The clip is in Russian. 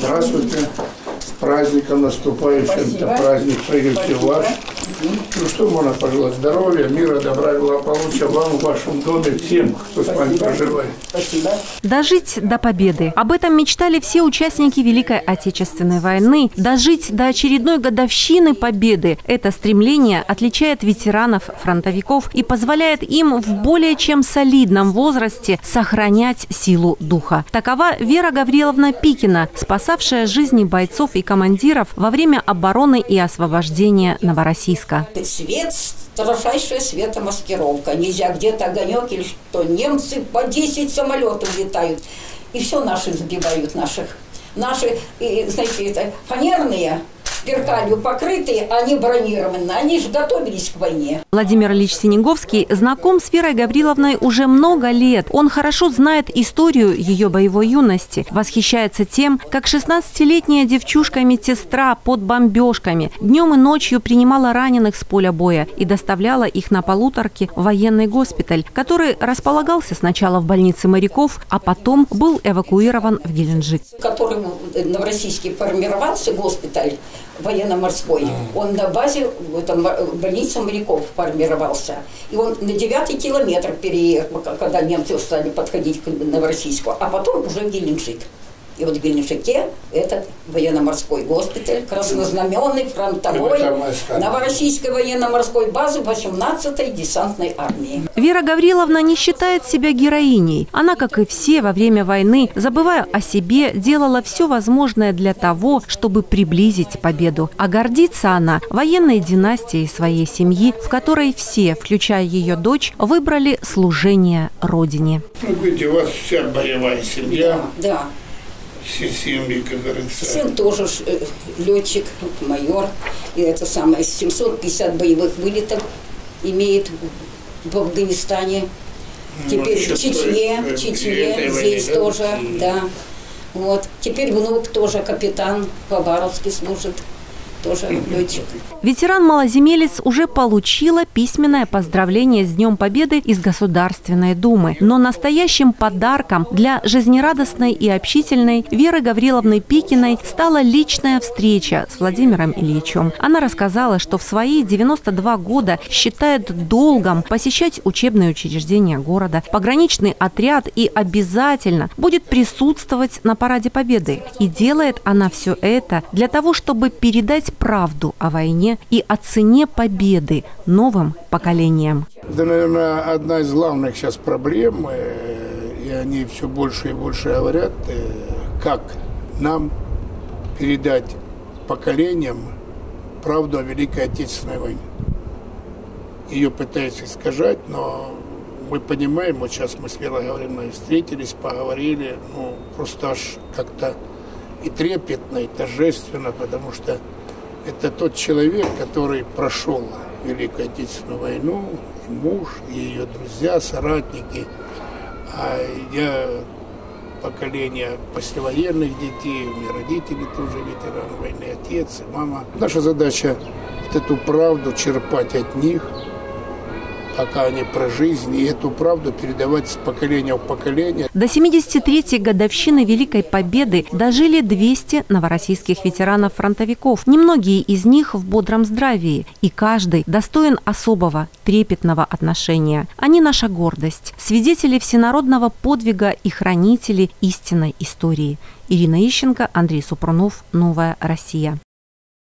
Здравствуйте. С праздником наступающим. Спасибо. Это праздник прежде всего ваш. Ну что можно пожелать? Здоровья, мира, добра и благополучия вам в вашем доме, всем, кто с вами Спасибо. проживает. Спасибо. Дожить до победы. Об этом мечтали все участники Великой Отечественной войны. Дожить до очередной годовщины победы. Это стремление отличает ветеранов-фронтовиков и позволяет им в более чем солидном возрасте сохранять силу духа. Такова Вера Гавриловна Пикина, спасавшая жизни бойцов и командиров во время обороны и освобождения Новороссийска. Свет, строжайшая светомаскировка. Нельзя где-то огонек или что. Немцы по 10 самолетов летают. И все наши сбивают, наших. Наши, и, знаете, это фанерные, перкалью покрытые, они бронированные. Они же готовились к войне. Владимир Ильич Синеговский знаком с Верой Гавриловной уже много лет. Он хорошо знает историю ее боевой юности, восхищается тем, как 16-летняя девчушка-медсестра под бомбежками днем и ночью принимала раненых с поля боя и доставляла их на полуторке в военный госпиталь, который располагался сначала в больнице моряков, а потом был эвакуирован в Геленджик. который новороссийский формировался, госпиталь военно-морской, он на базе э, больницы моряков формировался. И он на девятый километр переехал, когда немцы стали подходить к Новороссийску, а потом уже в Геленджик. И вот в Геленджике этот военно-морской госпиталь, краснознаменный, фронтовой. Новороссийской военно-морской базы 18-й десантной армии. Вера Гавриловна не считает себя героиней. Она, как и все во время войны, забывая о себе, делала все возможное для того, чтобы приблизить победу. А гордится она военной династией своей семьи, в которой все, включая ее дочь, выбрали служение Родине. Ну, видите, у вас вся боевая семья, Да. Все семьи, как говорится. Сын тоже э, летчик, майор. И это самое, 750 боевых вылетов имеет в Афганистане. Теперь еще в Чечне, в э, Чечне здесь войне, да? тоже, Мгм. да. Вот. Теперь внук тоже капитан в Хабаровске служит, тоже летчик. Ветеран-малоземелец уже получила письменное поздравление с Днем Победы из Государственной Думы. Но настоящим подарком для жизнерадостной и общительной Веры Гавриловны Пикиной стала личная встреча с Владимиром Ильичем. Она рассказала, что в свои 92 года считает долгом посещать учебные учреждения города, пограничный отряд и обязательно будет присутствовать на Параде Победы. И делает она все это для того, чтобы передать правду о войне и о цене победы новым поколениям. Это, наверное, одна из главных сейчас проблем, э, и они все больше и больше говорят, э, как нам передать поколениям правду о Великой Отечественной войне. Ее пытаются искажать, но мы понимаем, вот сейчас мы с Верой Гавриловной встретились, поговорили, ну, просто аж как-то и трепетно, и торжественно, потому что это тот человек, который прошел Великую Отечественную войну, и муж, и ее друзья, соратники. А я поколение послевоенных детей, у меня родители тоже ветераны войны, отец и мама. Наша задача вот эту правду черпать от них, пока они про жизнь, и эту правду передавать с поколения в поколение. До 73-й годовщины Великой Победы дожили 200 новороссийских ветеранов-фронтовиков. Немногие из них в бодром здравии, и каждый достоин особого, трепетного отношения. Они наша гордость, свидетели всенародного подвига и хранители истинной истории. Ирина Ищенко, Андрей Супрунов, «Новая Россия».